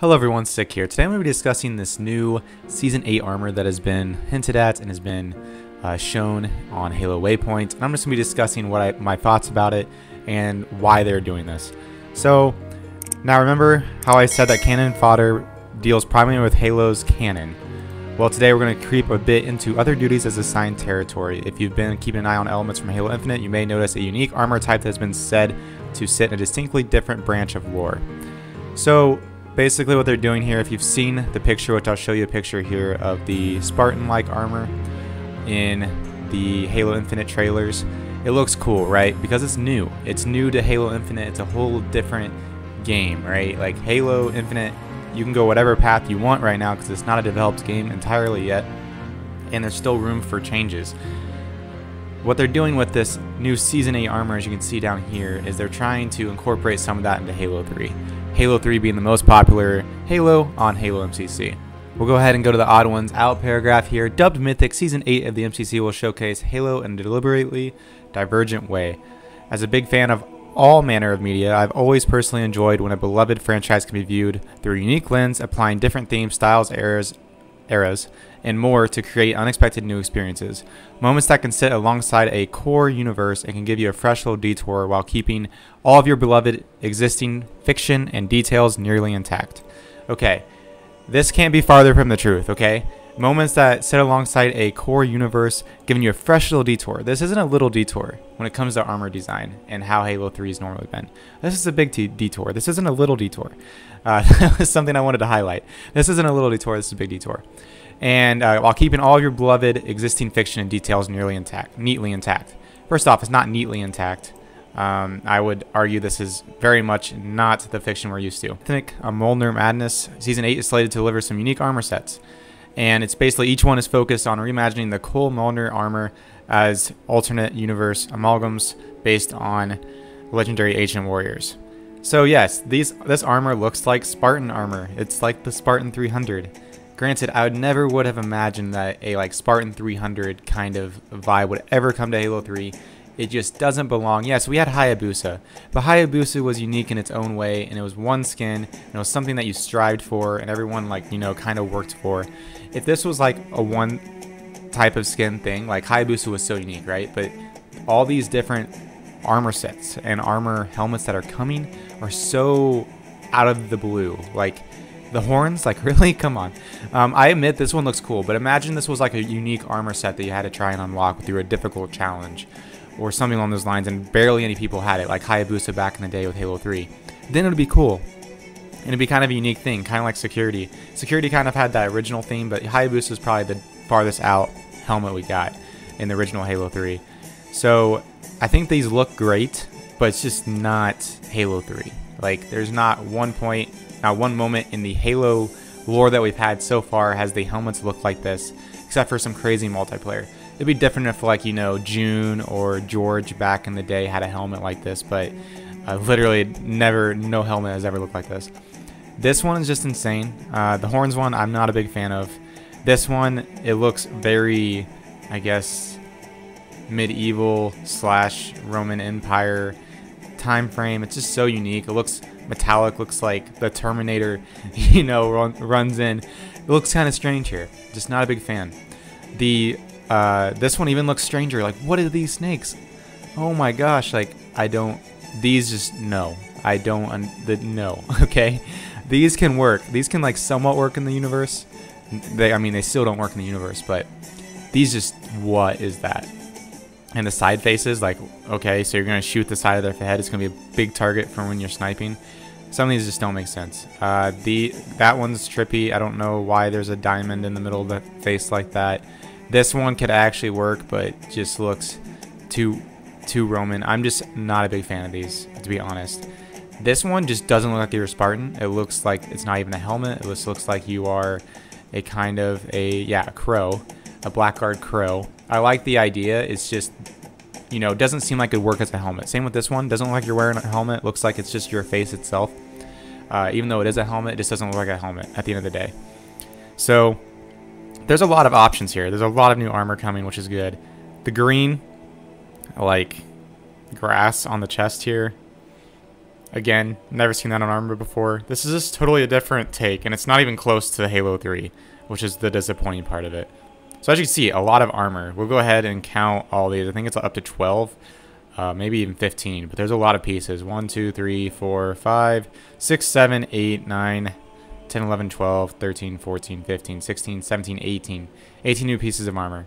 Hello everyone, Sick here. Today I'm going to be discussing this new Season 8 armor that has been hinted at and has been uh, shown on Halo Waypoint. And I'm just going to be discussing what I, my thoughts about it and why they're doing this. So, now remember how I said that canon fodder deals primarily with Halo's canon. Well, today we're going to creep a bit into other duties as assigned territory. If you've been keeping an eye on elements from Halo Infinite, you may notice a unique armor type that has been said to sit in a distinctly different branch of lore. So, basically what they're doing here, if you've seen the picture, which I'll show you a picture here of the Spartan-like armor in the Halo Infinite trailers, it looks cool, right? Because it's new. It's new to Halo Infinite. It's a whole different game, right? Like Halo Infinite, you can go whatever path you want right now because it's not a developed game entirely yet, and there's still room for changes. What they're doing with this new Season 8 armor, as you can see down here, is they're trying to incorporate some of that into Halo 3. Halo 3 being the most popular Halo on Halo MCC. We'll go ahead and go to the odd ones out paragraph here. Dubbed Mythic, Season 8 of the MCC will showcase Halo in a deliberately divergent way. As a big fan of all manner of media, I've always personally enjoyed when a beloved franchise can be viewed through a unique lens, applying different themes, styles, eras, eras, and more to create unexpected new experiences. Moments that can sit alongside a core universe and can give you a fresh little detour while keeping all of your beloved existing fiction and details nearly intact. Okay, this can't be farther from the truth, okay? Moments that sit alongside a core universe, giving you a fresh little detour. This isn't a little detour when it comes to armor design and how Halo 3 has normally been. This is a big detour. This isn't a little detour. Uh, that was something I wanted to highlight. This isn't a little detour. This is a big detour and uh, while keeping all of your beloved existing fiction and details nearly intact, neatly intact. First off, it's not neatly intact. Um, I would argue this is very much not the fiction we're used to. I think a Mjolnir Madness Season 8 is slated to deliver some unique armor sets. And it's basically each one is focused on reimagining the core Mjolnir armor as alternate universe amalgams based on legendary ancient warriors. So yes, these this armor looks like Spartan armor. It's like the Spartan 300. Granted, I would never would have imagined that a like Spartan 300 kind of vibe would ever come to Halo 3. It just doesn't belong. Yes, we had Hayabusa, but Hayabusa was unique in its own way, and it was one skin, and it was something that you strived for, and everyone like you know kind of worked for. If this was like a one type of skin thing, like Hayabusa was so unique, right? But all these different armor sets and armor helmets that are coming are so out of the blue. Like the horns, like really? Come on. Um, I admit this one looks cool, but imagine this was like a unique armor set that you had to try and unlock through a difficult challenge or something along those lines, and barely any people had it, like Hayabusa back in the day with Halo 3. Then it would be cool. And it'd be kind of a unique thing, kind of like Security. Security kind of had that original theme, but Hayabusa is probably the farthest out helmet we got in the original Halo 3. So I think these look great, but it's just not Halo 3. Like, there's not one point not one moment in the Halo lore that we've had so far has the helmets look like this, except for some crazy multiplayer. It'd be different if, like, you know, Jun or George back in the day had a helmet like this, but uh, literally never, no helmet has ever looked like this. This one is just insane. Uh, the horns one, I'm not a big fan of. This one, it looks very, I guess, medieval slash Roman Empire time frame. It's just so unique. It looks metallic, looks like the Terminator, you know, run, runs in. It looks kind of strange here. Just not a big fan. The uh, this one even looks stranger. Like, what are these snakes? Oh my gosh! Like, I don't. These just no. I don't. the no. Okay, these can work. These can like somewhat work in the universe. They, I mean, they still don't work in the universe, but these just. What is that? And the side faces like okay so you're gonna shoot the side of their head. It's gonna be a big target for when you're sniping. Some of these just don't make sense. Uh, the that one's trippy. I don't know why there's a diamond in the middle of the face like that. This one could actually work but just looks too too Roman. I'm just not a big fan of these to be honest. This one just doesn't look like you're a Spartan. It looks like it's not even a helmet. It just looks like you are a kind of a yeah a crow a blackguard crow I like the idea. It's just, you know, doesn't seem like it would work as a helmet. Same with this one. Doesn't look like you're wearing a helmet. Looks like it's just your face itself. Uh, even though it is a helmet, it just doesn't look like a helmet at the end of the day. So there's a lot of options here. There's a lot of new armor coming, which is good. The green, like grass on the chest here. Again, never seen that on armor before. This is just totally a different take, and it's not even close to Halo 3, which is the disappointing part of it. So as you can see, a lot of armor. We'll go ahead and count all these. I think it's up to 12, uh, maybe even 15, but there's a lot of pieces. 1, 2, 3, 4, 5, 6, 7, 8, 9, 10, 11, 12, 13, 14, 15, 16, 17, 18. 18 new pieces of armor.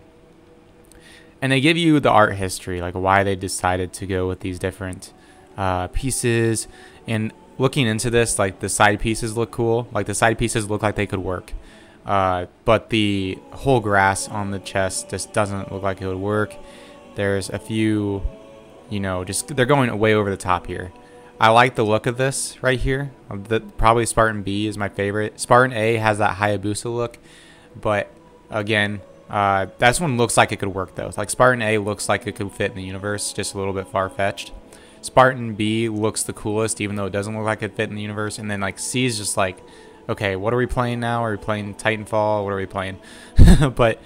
And they give you the art history, like why they decided to go with these different uh, pieces. And looking into this, like the side pieces look cool. Like the side pieces look like they could work. Uh, but the whole grass on the chest just doesn't look like it would work. There's a few, you know, just they're going way over the top here. I like the look of this right here. The, probably Spartan B is my favorite. Spartan A has that Hayabusa look, but again, uh, this one looks like it could work though. Like Spartan A looks like it could fit in the universe, just a little bit far fetched. Spartan B looks the coolest, even though it doesn't look like it fit in the universe. And then like C is just like, okay, what are we playing now? Are we playing Titanfall? What are we playing? but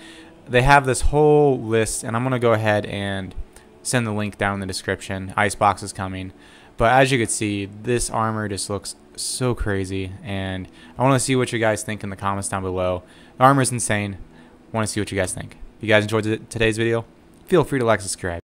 they have this whole list, and I'm gonna go ahead and send the link down in the description. Icebox is coming. But as you can see, this armor just looks so crazy, and I want to see what you guys think in the comments down below. The armor is insane. Want to see what you guys think. If you guys enjoyed today's video, feel free to like and subscribe.